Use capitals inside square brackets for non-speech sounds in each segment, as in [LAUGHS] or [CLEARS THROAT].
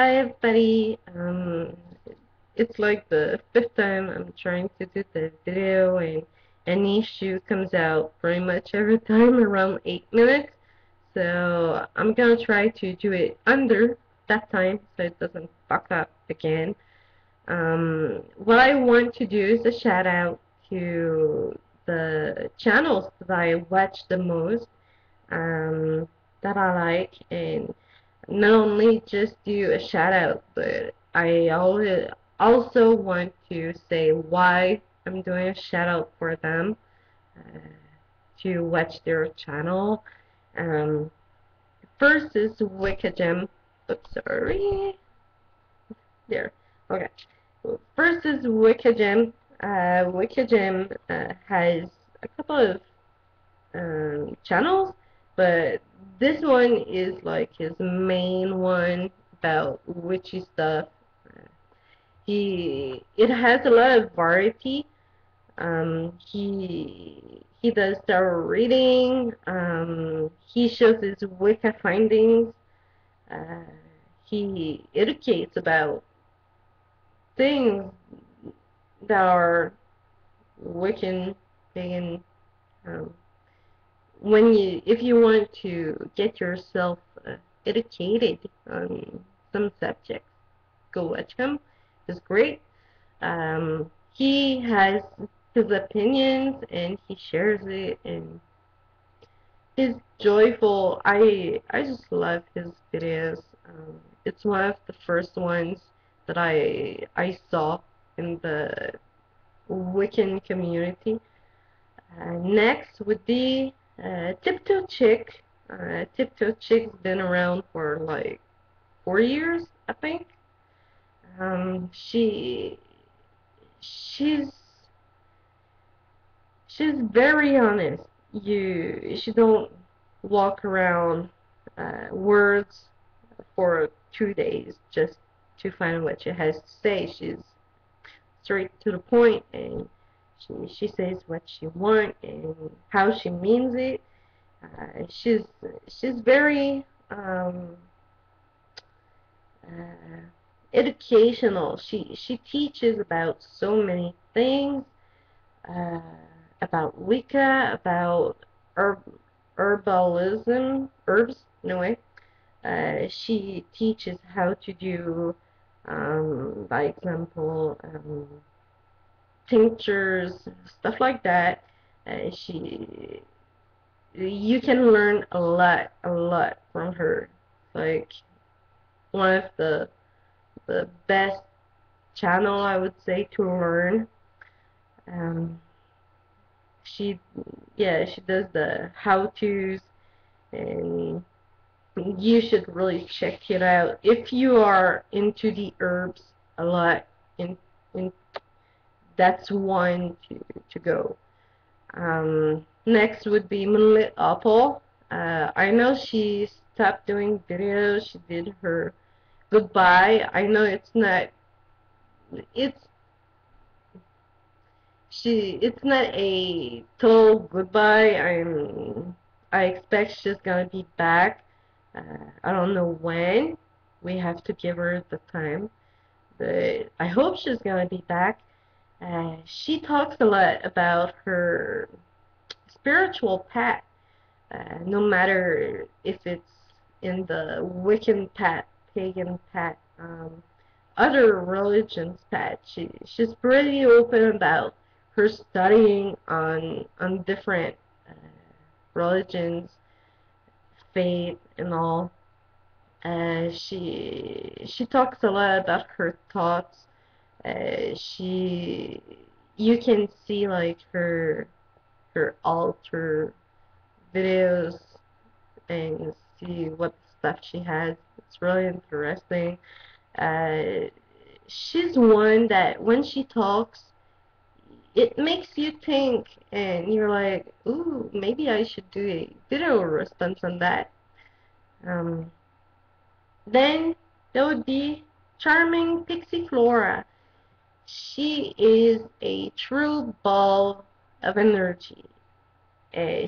Hi everybody. Um, it's like the fifth time I'm trying to do the video and an issue comes out pretty much every time around 8 minutes. So I'm gonna try to do it under that time so it doesn't fuck up again. Um, what I want to do is a shout out to the channels that I watch the most, um, that I like, and not only just do a shout out, but I also want to say why I'm doing a shout out for them uh, to watch their channel. Um, first is Wiccagem. Oops, sorry. There. Okay. First is Wiccagem. Uh, Wiccagem uh, has a couple of um, channels, but this one is like his main one about witchy stuff. He it has a lot of variety. Um, he he does tarot reading. Um, he shows his Wicca findings. Uh, he educates about things that are Wiccan, pagan, um, when you if you want to get yourself uh, educated on some subjects, go watch him. It's great. Um, he has his opinions and he shares it and he's joyful. I I just love his videos. Um, it's one of the first ones that I I saw in the Wiccan community. Uh, next would be uh, Tiptoe Chick. Uh, Tiptoe Chick's been around for like four years, I think. Um, she she's she's very honest. You she don't walk around uh, words for two days just to find what she has to say. She's straight to the point and she she says what she wants and how she means it. Uh, she's she's very um, uh, educational. She she teaches about so many things uh, about Wicca, about herb, herbalism, herbs. No way. Uh, she teaches how to do, um, by example, um, tinctures, stuff like that. Uh, she, you can learn a lot, a lot from her. Like one of the the best channel I would say to learn. Um, she, yeah, she does the how-tos, and you should really check it out if you are into the herbs a lot. In, in that's one to, to go. Um, next would be Moonlit Opal. Uh, I know she stopped doing videos. She did her goodbye. I know it's not. It's she. It's not a total goodbye. I'm. I expect she's gonna be back. Uh, I don't know when. We have to give her the time. But I hope she's gonna be back. Uh, she talks a lot about her spiritual path, uh, no matter if it's in the Wiccan path, pagan path, um, other religions path. She she's pretty open about her studying on on different uh, religions, faith, and all. Uh, she she talks a lot about her thoughts uh, she you can see like her her altar videos and see what stuff she has. It's really interesting. Uh, she's one that when she talks it makes you think and you're like ooh maybe I should do a video response on that. Um, then there would be charming Pixie Flora she is a true ball of energy.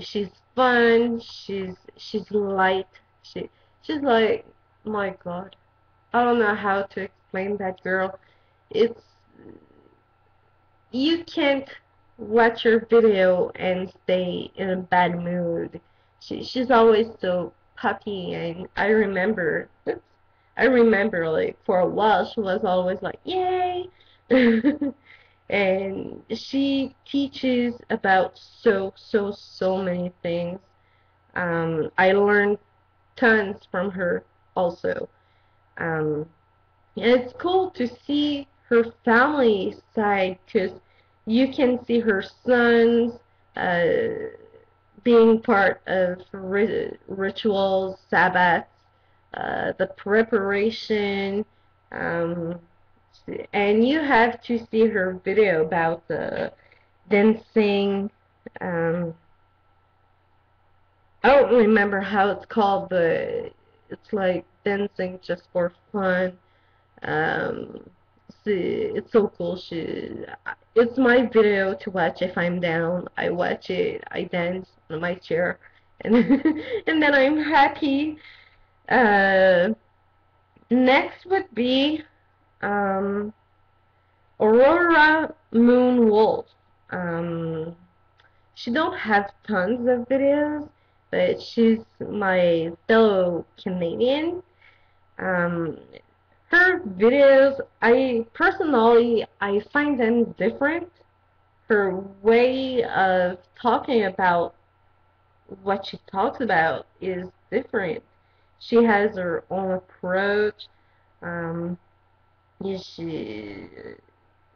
She's fun. She's she's light. She she's like my God. I don't know how to explain that girl. It's you can't watch her video and stay in a bad mood. She she's always so puppy and I remember I remember like for a while she was always like yay [LAUGHS] and she teaches about so so so many things. Um, I learned tons from her also. Um, and it's cool to see her family side because you can see her sons uh, being part of ri- rituals, Sabbaths, uh, the preparation, um, and you have to see her video about the dancing. Um, I don't remember how it's called, but it's like dancing just for fun. Um, it's so cool. She, it's my video to watch if I'm down. I watch it. I dance on my chair, and [LAUGHS] and then I'm happy. Uh, next would be um, Aurora Moon Wolf. Um, she don't have tons of videos, but she's my fellow Canadian. Um, her videos, I personally, I find them different. Her way of talking about what she talks about is different. She has her own approach. Um, she,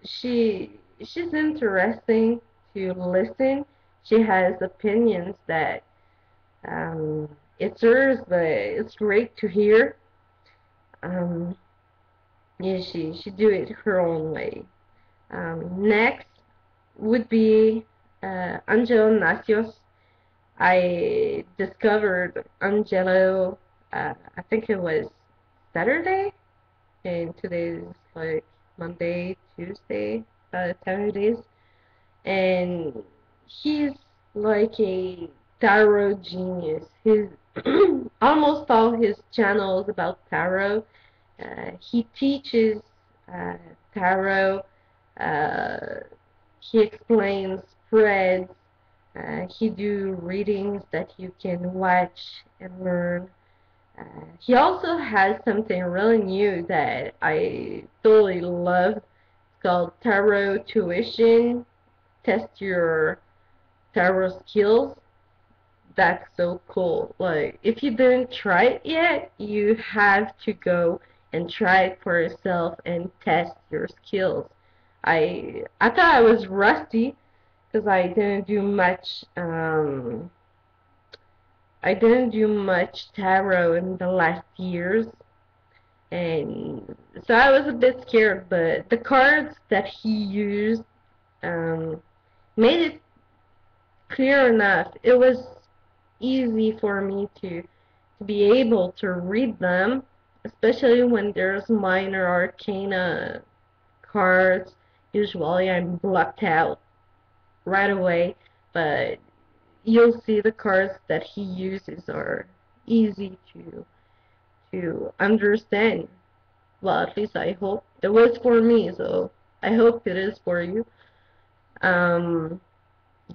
she, she's interesting to listen. She has opinions that um, it's hers, but it's great to hear. Um, yeah, she she do it her own way. Um, next would be uh, Angelo Nasios. I discovered Angelo. Uh, I think it was Saturday, and today's like Monday, Tuesday, uh, Saturdays, and he's like a tarot genius. His [CLEARS THROAT] almost all his channels about tarot uh, he teaches uh, tarot. Uh, he explains spreads. Uh, he do readings that you can watch and learn. He also has something really new that I totally love. It's called Tarot Tuition. Test your tarot skills that's so cool. Like, if you didn't try it yet, you have to go and try it for yourself and test your skills. I I thought I was rusty because I didn't do much. Um, I didn't do much tarot in the last years, and so I was a bit scared. But the cards that he used um, made it clear enough. It was easy for me to to be able to read them especially when there's minor arcana cards. Usually I'm blocked out right away, but you'll see the cards that he uses are easy to to understand. Well, at least I hope it was for me, so I hope it is for you. Um,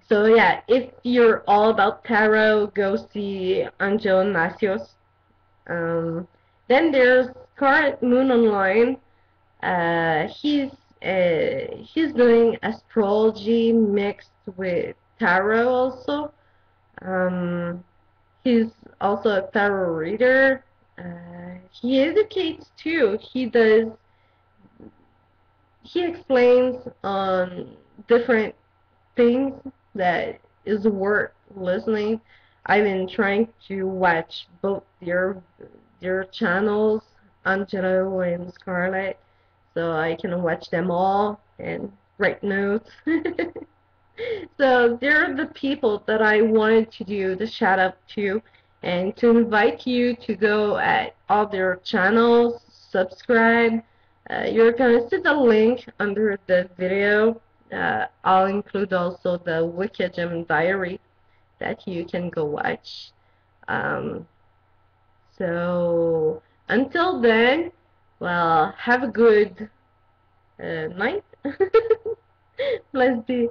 so yeah, if you're all about tarot, go see Angel Nasios. Um, then there's Scarlet Moon Online. Uh, he's uh, he's doing astrology mixed with tarot also. Um, he's also a tarot reader. Uh, he educates too. He does. He explains on different things that is worth listening. I've been trying to watch both their their channels, Angelo and Scarlet, so I can watch them all and write notes. [LAUGHS] so they're the people that I wanted to do the shout out to and to invite you to go at all their channels, subscribe. Uh, you're going to see the link under the video. Uh, I'll include also the Wiccagem Diary that you can go watch. Um, so until then, Well, have a good uh, night. [LAUGHS] Blessed day.